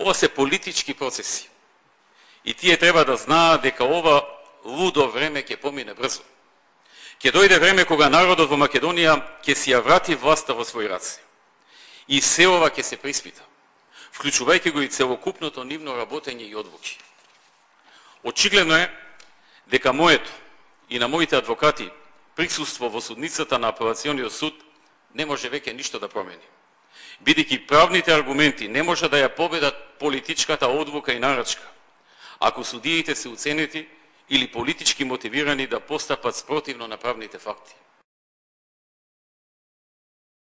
Ова се политички процеси. И тие треба да знаат дека ова лудо време ќе помине брзо. Ќе дојде време кога народот во Македонија ќе си ја врати власта во своји раце. И се ова ќе се приспита, вклучувајќи го и целокупното нивно работење и одлуки. Очигледно е дека моето и на моите адвокати присуство во судницата на апелациониот суд не може веќе ништо да промени. Бидејќи правните аргументи не може да ја победат политичката одлука и нарачка, ако судиите се уценети или политички мотивирани да постапат спротивно на правните факти.